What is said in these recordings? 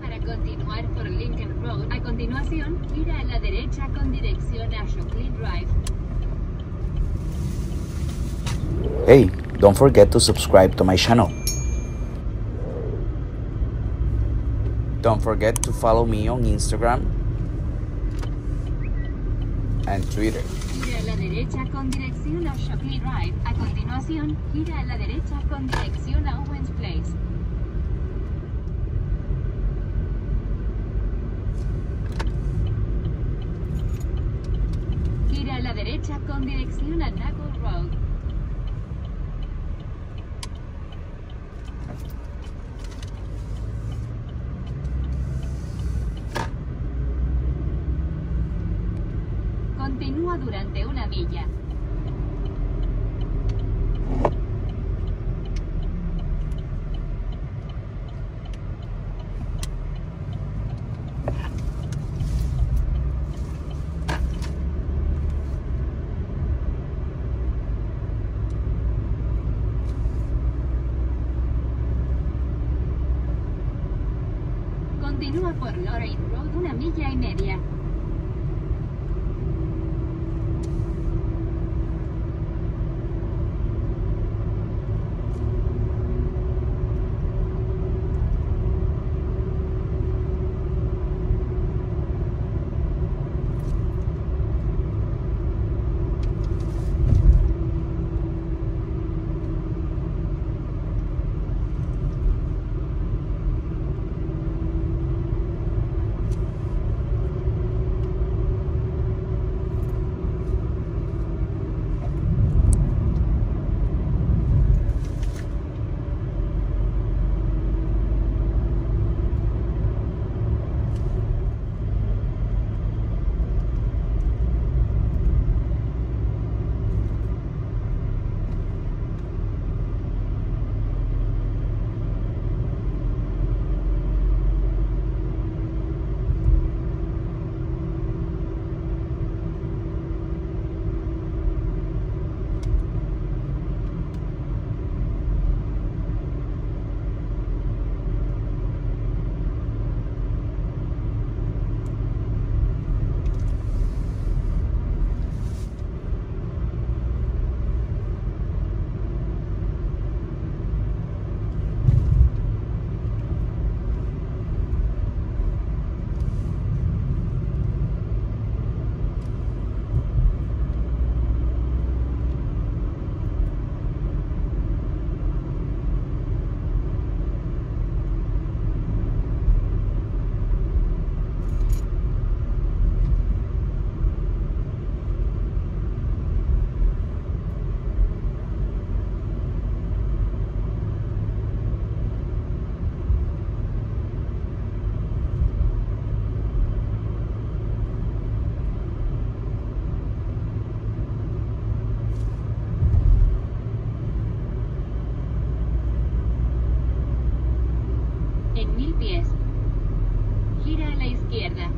Para continuar por Lincoln Road, a continuación, gira a la derecha con dirección a Drive. Hey, don't forget to subscribe to my channel. Don't forget to follow me on Instagram and Twitter. Derecha con dirección a Shockley Drive. A continuación, gira a la derecha con dirección a Owens Place. Gira a la derecha con dirección a Knuckle Road. Durante una milla. Continúa por Lorraine Road una milla y media. Pies. Gira a la izquierda.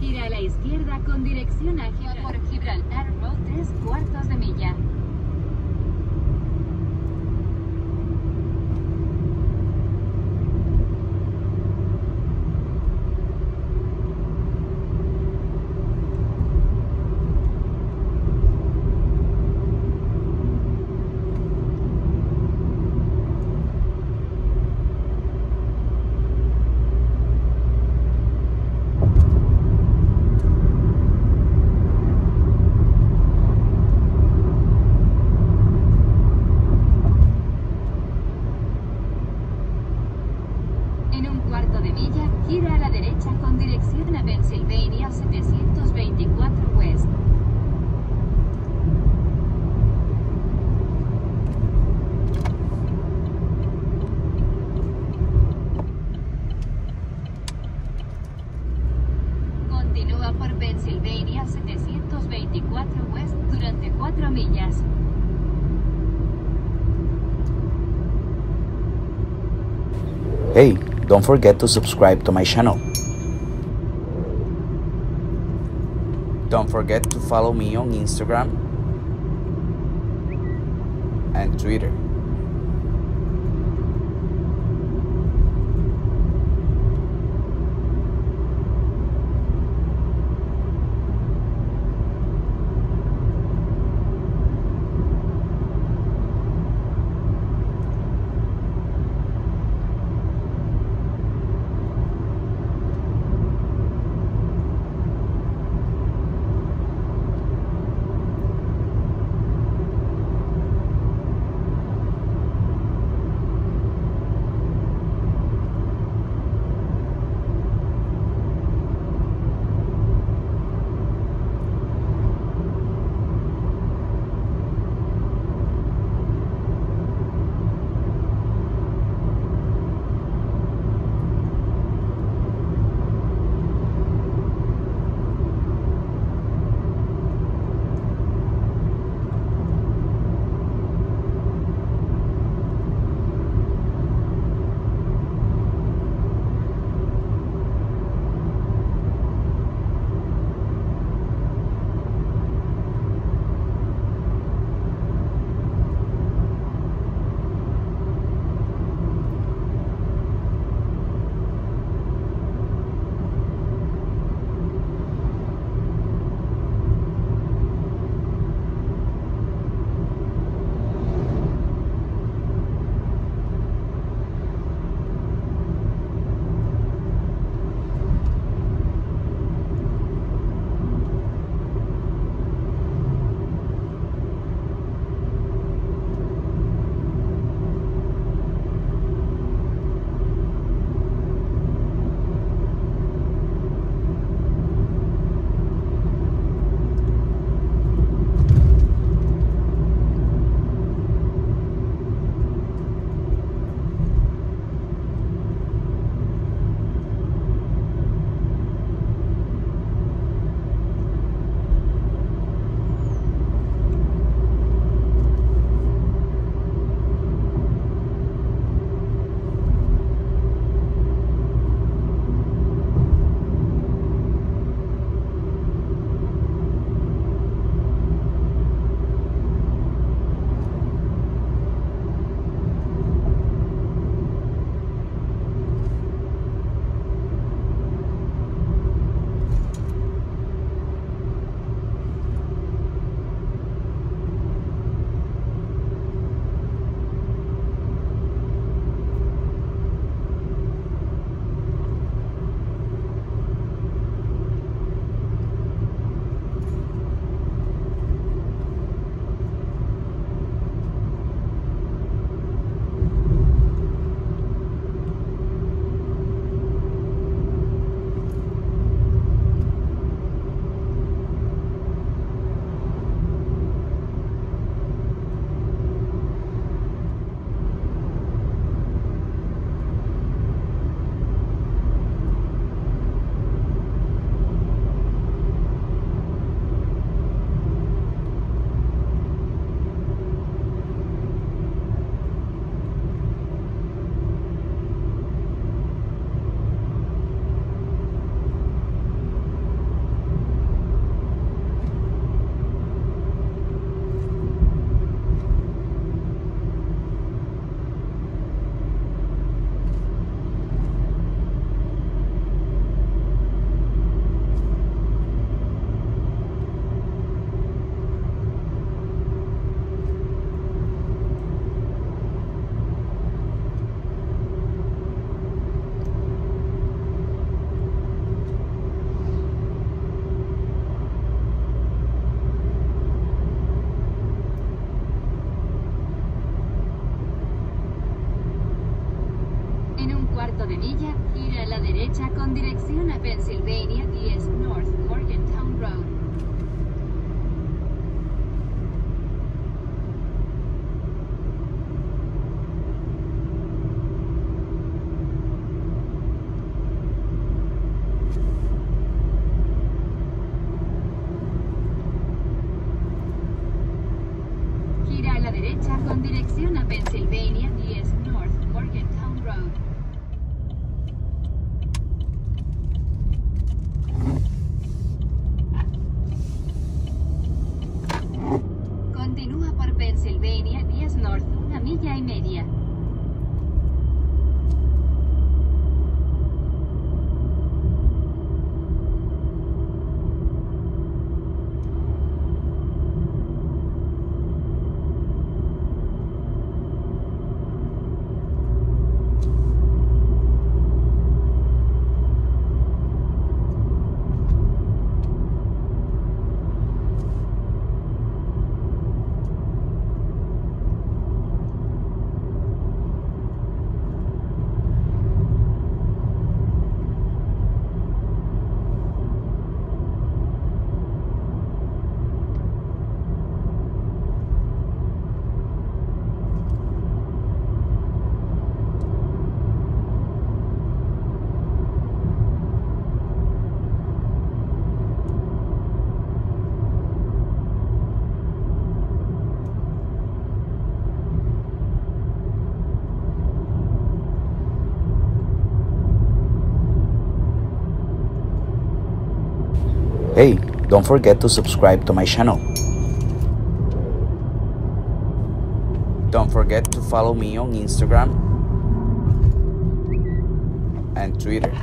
Gira a la izquierda con dirección a Gil- por Gibraltar Road tres cuartos de milla. Hey, don't forget to subscribe to my channel. Don't forget to follow me on Instagram and Twitter. Hey, don't forget to subscribe to my channel. Don't forget to follow me on Instagram and Twitter.